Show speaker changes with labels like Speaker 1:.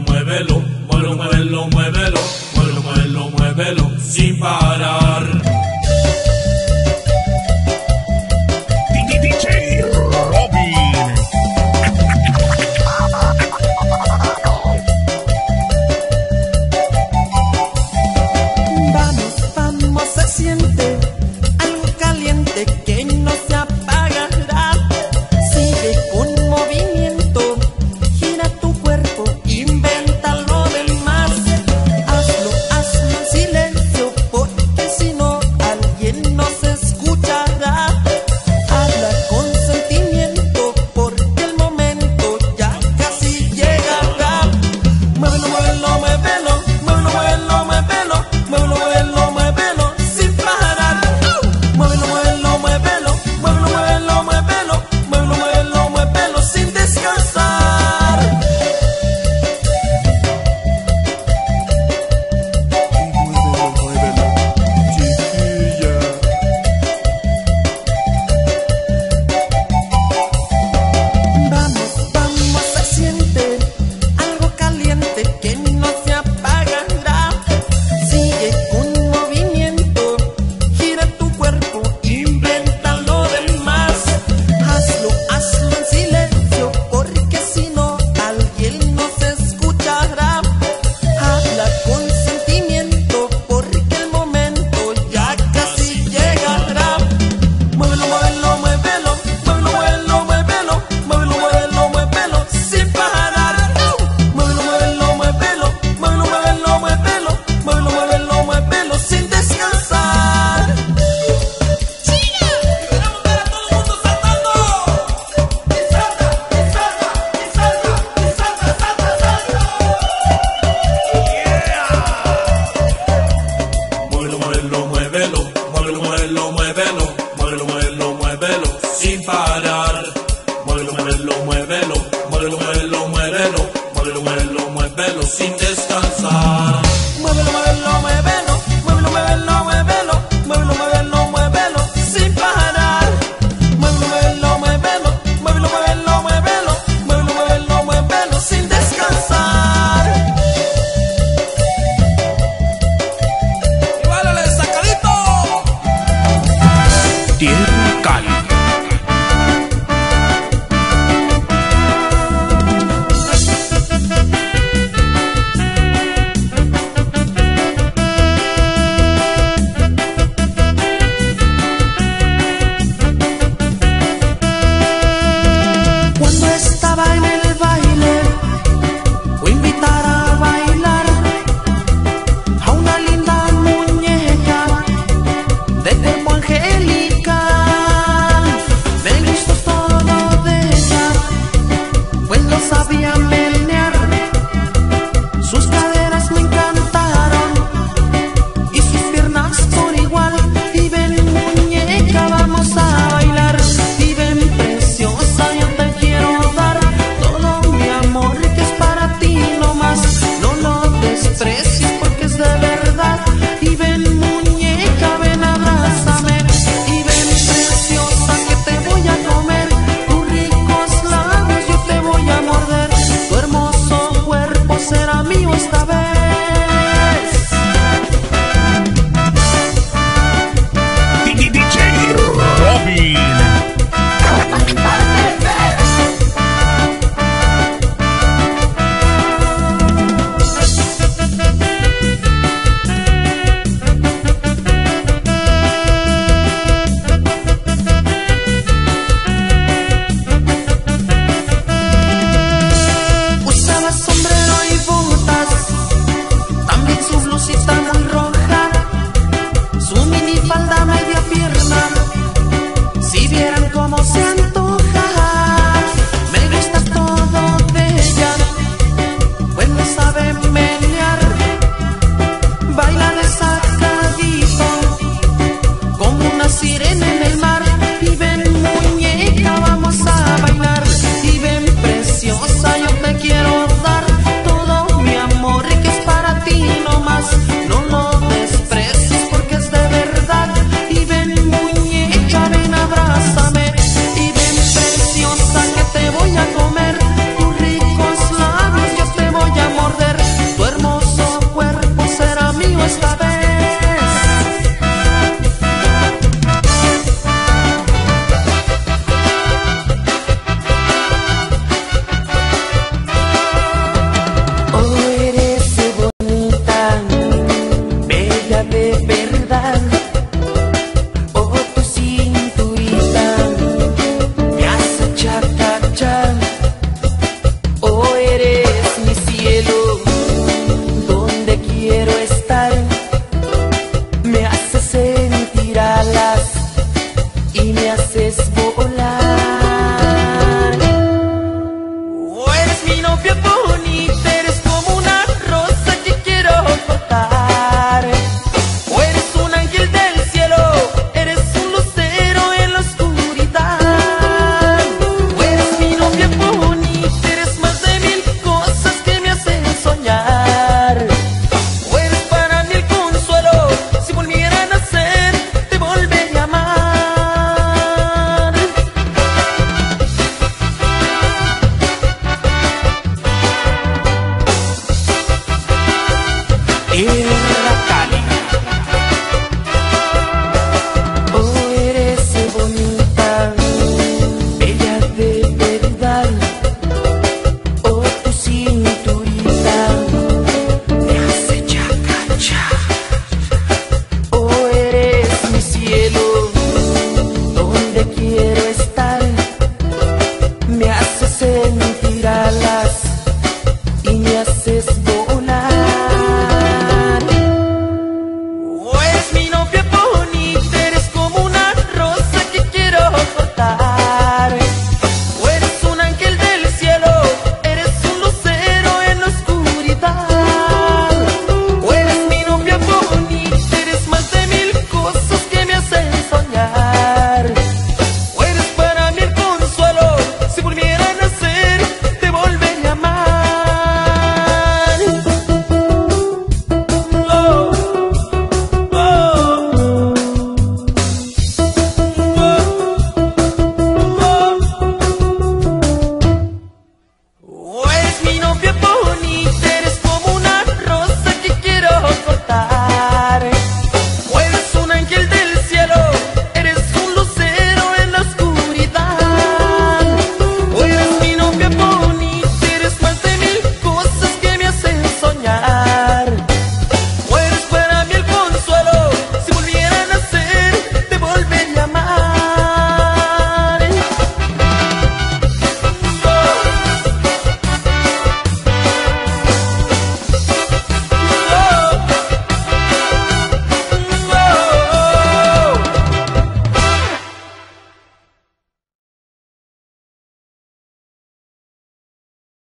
Speaker 1: muévelo, muévelo, muévelo, muévelo, muévelo, muévelo, muévelo, sin parar. in it. Sentir alas y me haces volar.